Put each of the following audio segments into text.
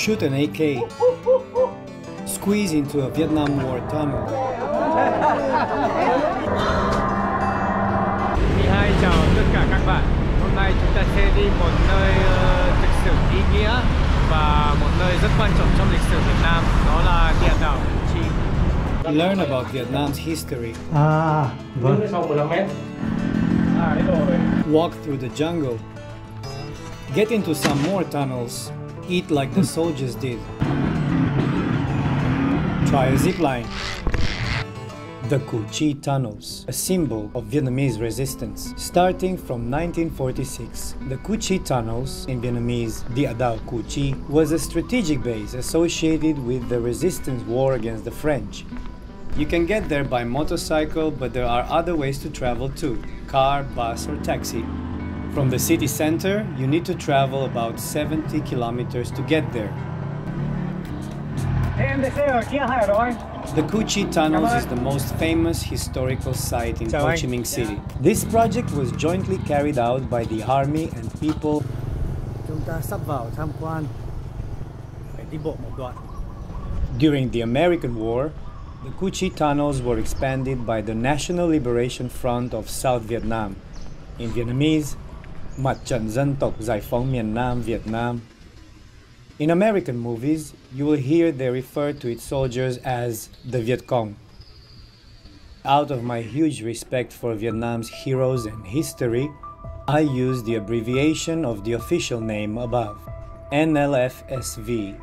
shoot an AK, squeeze into a Vietnam War tunnel. Hi chào tất cả các bạn. Hôm nay chúng ta sẽ đi một nơi uh, thực sự ý nghĩa và một nơi rất quan trọng trong lịch sử Việt Nam, đó là địa đảo Củ Chi. Learn about Vietnam's history. À, vâng. Sau 15 mét. À, đấy rồi. Walk through the jungle. Get into some more tunnels. Eat like the soldiers did. Try a zip line. The Cu Chi Tunnels, a symbol of Vietnamese resistance. Starting from 1946, the Cu Chi Tunnels, in Vietnamese Địa Đạo Cu Chi, was a strategic base associated with the resistance war against the French. You can get there by motorcycle, but there are other ways to travel too car, bus, or taxi. From the city center, you need to travel about 70 kilometers to get there. Em sẽ ở kia hay ở rồi? The Cu Chi Tunnels is the most famous historical site in Ho. Chi Minh City. This project was jointly carried out by the army and people. Chúng ta sắp vào tham quan. Phải đi bộ một đoạn. During the American War, the Cu Chi Tunnels were expanded by the National Liberation Front of South Vietnam. In Vietnamese, Mặt trận dân tộc giải phóng miền Nam Việt Nam. In American movies, you will hear they refer to its soldiers as the Viet Cong. Out of my huge respect for Vietnam's heroes and history, I use the abbreviation of the official name above, NLFSV,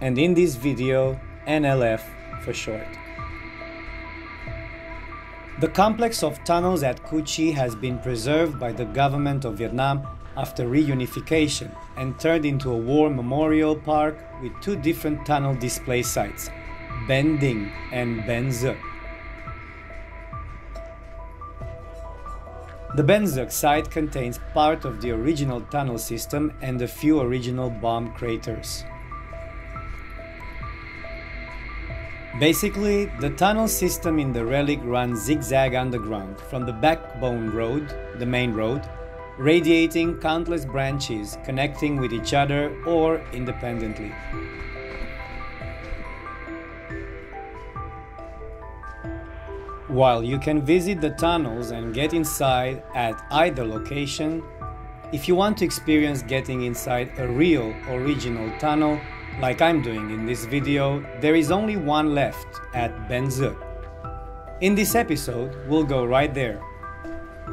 and in this video, NLF for short. The complex of tunnels at Cu Chi has been preserved by the government of Vietnam after reunification and turned into a war memorial park with two different tunnel display sites, Ben Dinh and Ben Duoc. The Ben Duoc site contains part of the original tunnel system and a few original bomb craters. Basically, the tunnel system in the relic runs zigzag underground from the backbone road, the main road, radiating countless branches connecting with each other or independently. While you can visit the tunnels and get inside at either location, if you want to experience getting inside a real original tunnel, like I'm doing in this video, there is only one left at Ben Duoc. In this episode, we'll go right there.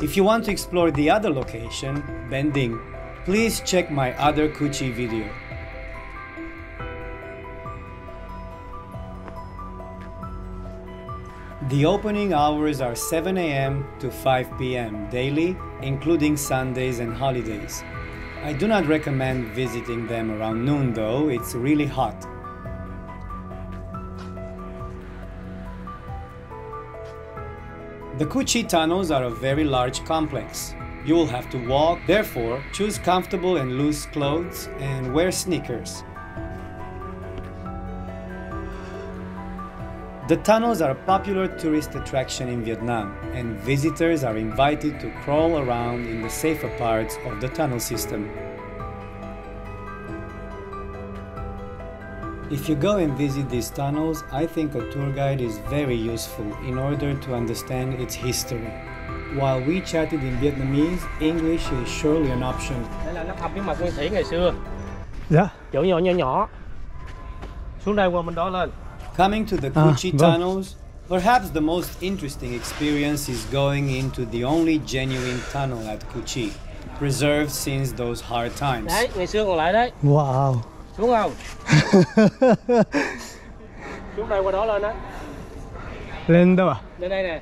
If you want to explore the other location, Ben Dinh, please check my other Cu Chi video. The opening hours are 7 am to 5 pm daily, including Sundays and holidays. I do not recommend visiting them around noon though, it's really hot. The Cu Chi tunnels are a very large complex. You will have to walk, therefore, choose comfortable and loose clothes and wear sneakers. The tunnels are a popular tourist attraction in Vietnam, and visitors are invited to crawl around in the safer parts of the tunnel system. If you go and visit these tunnels, I think a tour guide is very useful in order to understand its history. While we chatted in Vietnamese, English is surely an option. Đây là lớp học bí mật nguyên thủy ngày xưa. Dạ. Chỗ nhỏ nhỏ nhỏ. Xuống đây qua bên đó lên. Coming to the Cu Ah, tunnels, perhaps the most interesting experience is going into the only genuine tunnel at Cu Chi, preserved since those hard times. Đấy, ngày xưa còn lại đấy. Wow. Xuống không? Xuống đây qua đó lên á. Lên đâu ạ? Lên đây nè.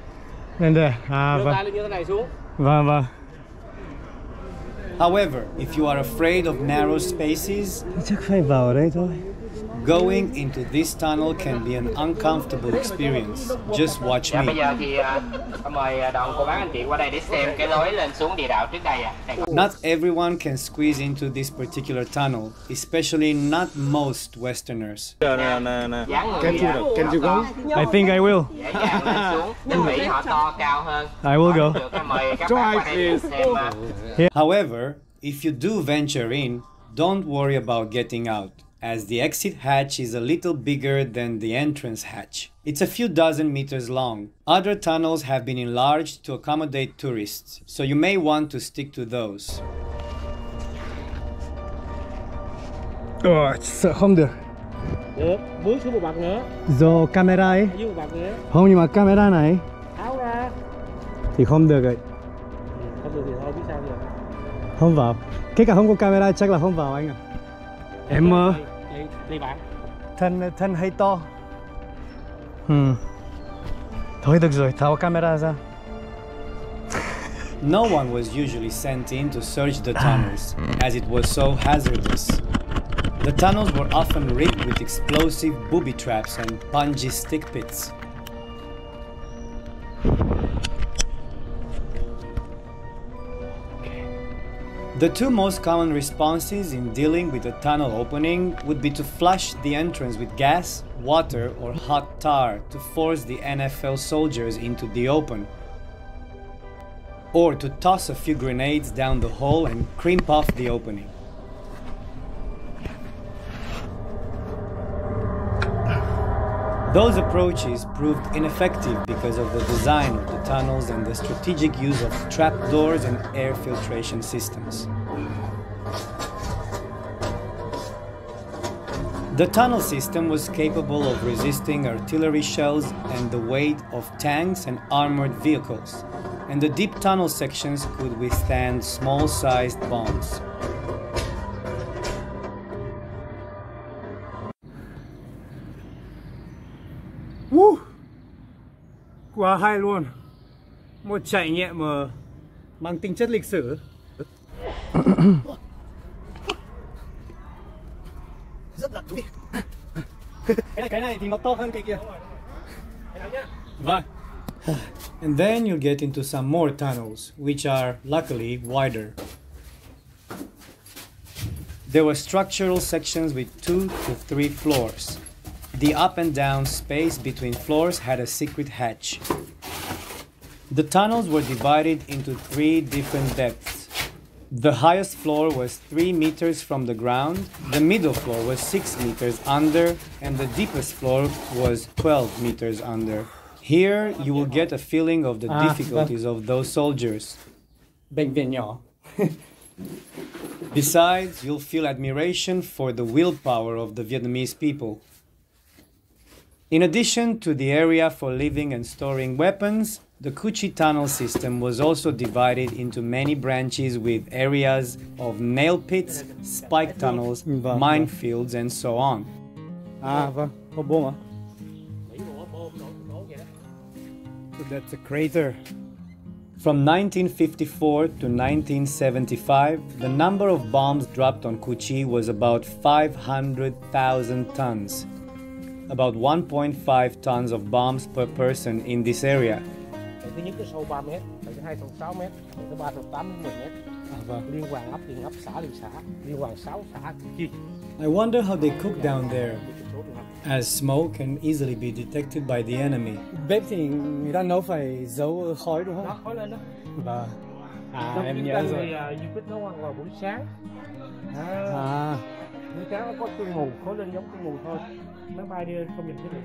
Lên đây. À Đưa vâng. tay lên như thế này xuống. Vâng vâng. However, if you are afraid of narrow spaces, Chắc phải vào ở đây thôi. Going into this tunnel can be an uncomfortable experience. Just watch Dạ bây me. giờ thì mời đoàn cô bác anh chị qua đây để xem cái lối lên xuống địa đạo trước đây Not everyone can squeeze into this particular tunnel, especially not most Westerners. Dáng người Can you họ I think I will. to, dễ dàng lên xuống. Đơn vị họ to cao hơn. I will go. Được à, mời các bạn qua đây để xem à, However, if you do venture in, don't worry about getting out. As the exit hatch is a little bigger than the entrance hatch. It's a few dozen meters long. Other tunnels have been enlarged to accommodate tourists, so you may want to stick to those. Ồ, sợ không được được bước xuống một bậc nữa. Do camera ấy. Dưới một bậc nữa. Không nhưng mà camera này tháo ra. Thì không được rồi ừ, không được thì thôi biết sao giờ Không vào. Kể cả không có camera chắc là không vào anh ạ Em ờ, đi, đi bạn thân thân hay to? Ừ Thôi được rồi, tháo camera ra. No one was usually sent in to search the ah. tunnels, as it was so hazardous. The tunnels were often rigged with explosive booby traps and punji stick pits. The two most common responses in dealing with a tunnel opening would be to flush the entrance with gas, water, or hot tar to force the NLF soldiers into the open, or to toss a few grenades down the hole and crimp off the opening. Those approaches proved ineffective because of the design of the tunnels and the strategic use of trapdoors and air filtration systems. The tunnel system was capable of resisting artillery shells and the weight of tanks and armored vehicles, and the deep tunnel sections could withstand small sized bombs. Quá hay luôn. Một trải nghiệm mà mang tính chất lịch sử. Rất là thú vị. Cái này, cái này thì nó to hơn cái kia. Vâng. And then you'll get into some more tunnels, which are luckily wider. There were structural sections with two to three floors. The up and down space between floors had a secret hatch. The tunnels were divided into three different depths. The highest floor was 3 meters from the ground, the middle floor was 6 meters under, and the deepest floor was 12 meters under. Here you will get a feeling of the Ah, difficulties of those soldiers. Besides, you'll feel admiration for the willpower of the Vietnamese people. In addition to the area for living and storing weapons, the Cu Chi tunnel system was also divided into many branches with areas of nail pits, spike tunnels, minefields, and so on. À vâng, bom à? Mỹ đổ bom đổ đổ vậy đó So that's a crater From 1954 to 1975, the number of bombs dropped on Cu Chi was about 500,000 tons. About 1.5 tons of bombs per person in this area. Tầng thứ nhất cái sâu 3 mét tầng thứ hai sâu 6 mét tầng thứ ba sâu 8 đến 10 mét. À vâng. Liên hoàn ấp liền ấp xã liền xã liên hoàn 6 xã chi. I wonder how they cook down there, as smoke can easily be detected by the enemy. Bếp thì người ta nấu phải giấu khói đúng đó không? khói lên đó. Vâng À Trong em nhớ rồi. thì uh, du kích nấu ăn vào buổi sáng. À, À. Buổi sáng nó có sương mù khói lên giống sương mù thôi máy bay đi không được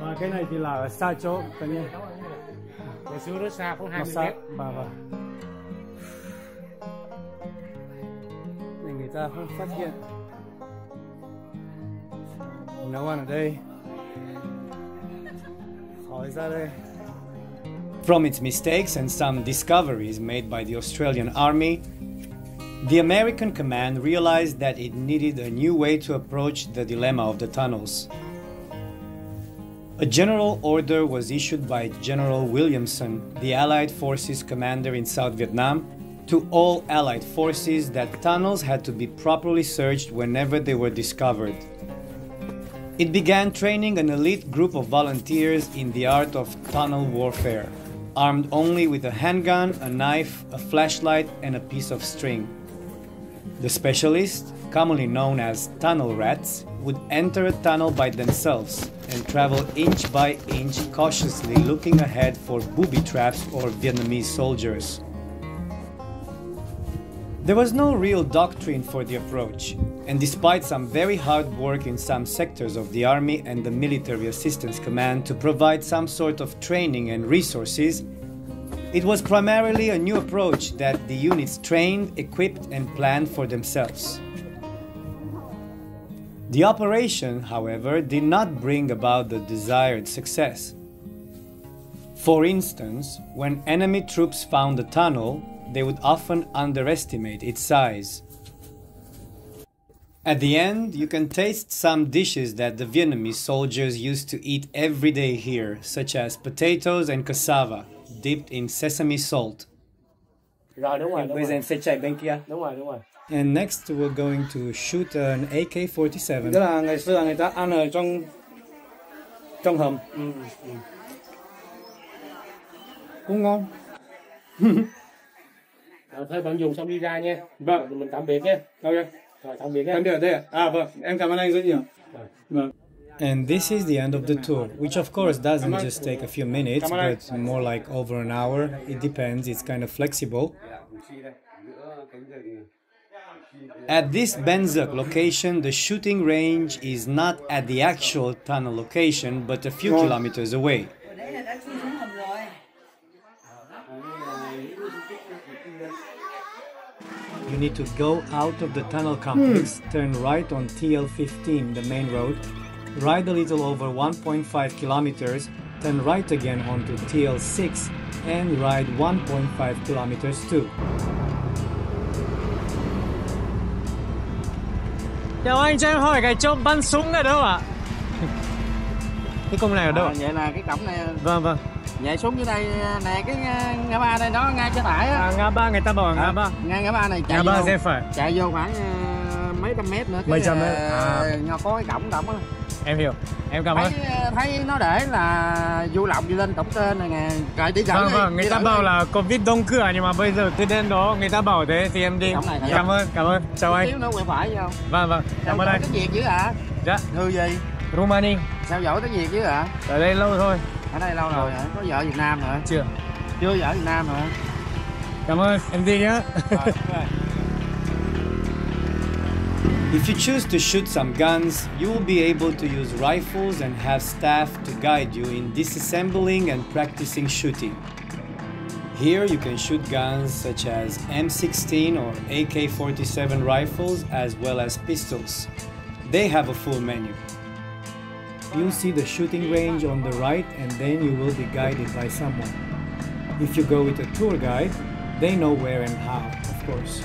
Và cái này thì là xa chỗ nó xa khoảng Nó 20 mét người ta không phát hiện Nấu ăn ở đây Khói ra đây From its mistakes and some discoveries made by the Australian Army, the American command realized that it needed a new way to approach the dilemma of the tunnels. A general order was issued by General Williamson, the Allied Forces commander in South Vietnam, to all Allied forces that tunnels had to be properly searched whenever they were discovered. It began training an elite group of volunteers in the art of tunnel warfare, armed only with a handgun, a knife, a flashlight, and a piece of string. The specialists, commonly known as tunnel rats, would enter a tunnel by themselves and travel inch by inch cautiously looking ahead for booby traps or Vietnamese soldiers. There was no real doctrine for the approach, and despite some very hard work in some sectors of the Army and the Military Assistance Command to provide some sort of training and resources, it was primarily a new approach that the units trained, equipped, and planned for themselves. The operation, however, did not bring about the desired success. For instance, when enemy troops found a tunnel, they would often underestimate its size. At the end, you can taste some dishes that the Vietnamese soldiers used to eat every day here, such as potatoes and cassava, dipped in sesame salt. Rồi đúng rồi, đúng Bây giờ rồi. em sẽ chạy bên kia. Đúng rồi, đúng rồi. And next we're going to shoot an AK-47. Tức là ngày xưa người ta ăn ở trong trong hầm. Ừ, Cũng ngon. Ờ, thôi bạn dùng xong đi ra nha. Vâng. Mình tạm biệt nha. Ok. Rồi tạm biệt nha. Tạm biệt ở đây à? À vâng, em cảm ơn anh rất nhiều. Vâng. And this is the end of the tour, which of course doesn't just take a few minutes, but more like over an hour. It depends, it's kind of flexible. At this Ben Duoc location, the shooting range is not at the actual tunnel location, but a few kilometers away. đấy là đã chui xuống hầm rồi You need to go out of the tunnel complex, hmm. turn right on TL15, the main road, ride a little over 1.5 kilometers, turn right again onto TL6, and ride 1.5 kilometers too. Chào anh, cho em hỏi cái chỗ bắn súng ở đâu ạ? Cái cung này ở đâu? À, vậy là cái cổng này Vâng vâng. nhảy xuống dưới đây nè cái ngã- ngã ba đây đó ngay trái phải á À, ngã ba người ta bảo ngã À, ba. ngay ngã ba này chạy Ngã ba vô rẽ phải. chạy vô khoảng mấy trăm mét nữa cái, Mấy trăm mét, à. có cái cổng cổng á Em hiểu. Em cảm thấy ơn. ờ, thấy nó để là du lọc đi lên cổng tên này nè rồi đi Vâng đi, vâng, người ta bảo đi. là Covid đông cửa nhưng mà bây giờ cứ đến đó người ta bảo thế thì em đi. Này, Cảm ơn, cảm ơn. Chào anh. nữa quẹo phải vô Vâng vâng, cảm ơn anh. tiếng Việt dữ hả Dạ, người gì Romani. theo dõi tiếng Việt dữ hả Ở đây lâu thôi. ở đây lâu rồi hả có vợ Việt Nam hả Chưa. chưa vợ Việt Nam hả Cảm ơn, em đi nhá. If you choose to shoot some guns, you will be able to use rifles and have staff to guide you in disassembling and practicing shooting. Here you can shoot guns such as M16 or AK 47 rifles as well as pistols. They have a full menu. You'll see the shooting range on the right and then you will be guided by someone. If you go with a tour guide, they know where and how, of course.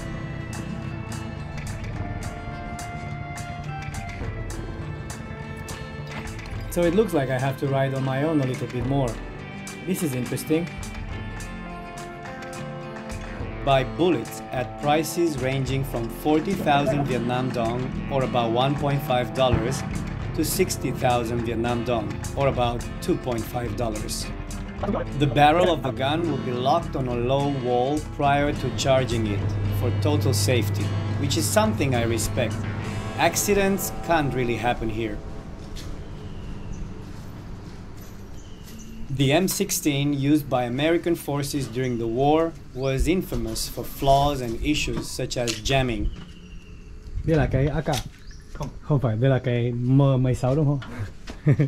So it looks like I have to ride on my own a little bit more. This is interesting. Buy bullets at prices ranging from 40,000 Vietnam dong or about 1.5 dollars to 60,000 Vietnam dong or about 2.5 dollars. The barrel of the gun will be locked on a low wall prior to charging it for total safety, which is something I respect. Accidents can't really happen here. The M16 used by American forces during the war was infamous for flaws and issues such as jamming. Đây là cái AK. Không, không phải, đây là cái M16 đúng không?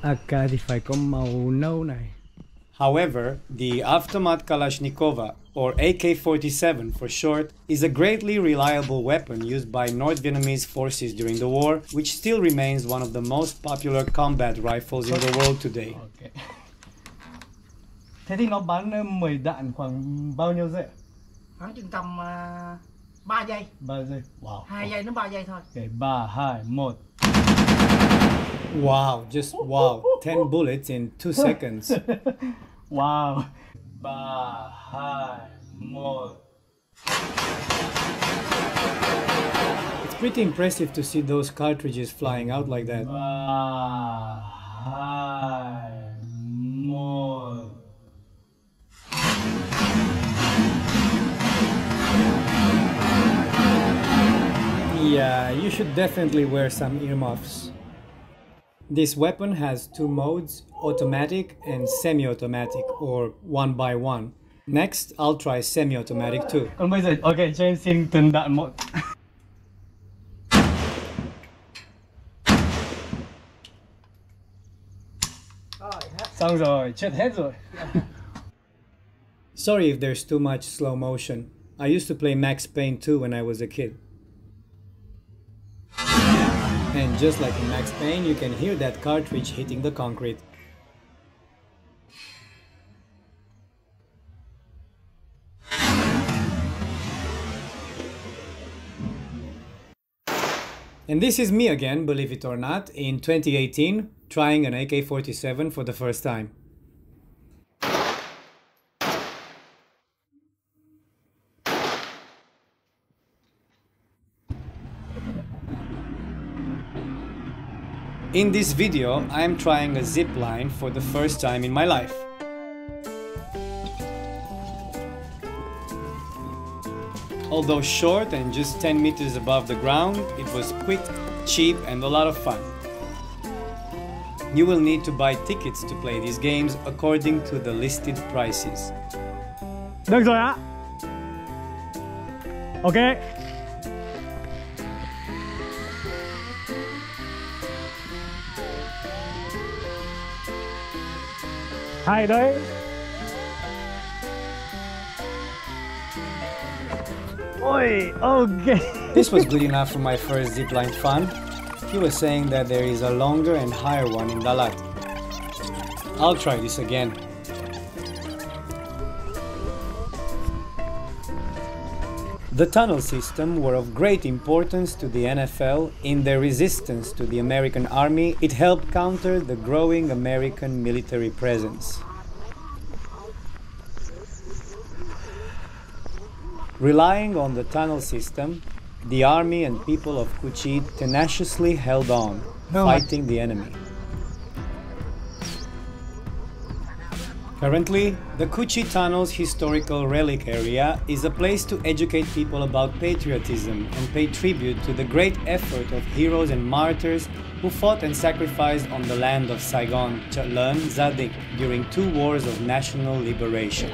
AK thì phải có màu nâu này. However, the Avtomat Kalashnikova, or AK-47 for short, is a greatly reliable weapon used by North Vietnamese forces during the war, which still remains one of the most popular combat rifles in the world today. Ok. Thế thì nó bắn ờ, 10 đạn khoảng bao nhiêu giây? ạ? khoảng chừng tầm uh, 3 giây 3 giây. Wow. 2 giây đến 3 giây thôi Ok, 3, 2, 1. Wow, just wow, 10 bullets in 2 seconds. Wow. 3, 2, 1. It's pretty impressive to see those cartridges flying out like that. 3, 2, 1. Yeah, you should definitely wear some earmuffs. This weapon has two modes automatic and semi automatic, or one by one. Next, I'll try semi-automatic too. Còn bây giờ, ok, cho em xin từng đạn một. Xong rồi, chết hết rồi. Sorry if there's too much slow motion. I used to play Max Payne 2 when I was a kid. And just like in Max Payne, you can hear that cartridge hitting the concrete. And this is me again, believe it or not, in 2018, trying an AK-47 for the first time. In this video, I am trying a zip line for the first time in my life. Although short and just 10 meters above the ground, it was quick, cheap and a lot of fun. You will need to buy tickets to play these games according to the listed prices. Ok. Hay. Oi, okay. This was good enough for my first zipline fun. He was saying that there is a longer and higher one in Dalat. I'll try this again. The tunnel system were of great importance to the NLF in their resistance to the American army. It helped counter the growing American military presence. Relying on the tunnel system, the army and people of Kuchit tenaciously held on, fighting the enemy. Currently, the Cu Chi Tunnel's historical relic area is a place to educate people about patriotism and pay tribute to the great effort of heroes and martyrs who fought and sacrificed on the land of Saigon, Cholon, Zadik during two wars of national liberation.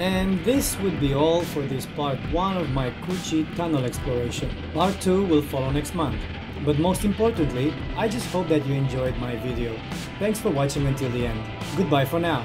And this would be all for this part 1 of my Cu Chi tunnel exploration. Part 2 will follow next month. But most importantly, I just hope that you enjoyed my video. Thanks for watching until the end. Goodbye for now.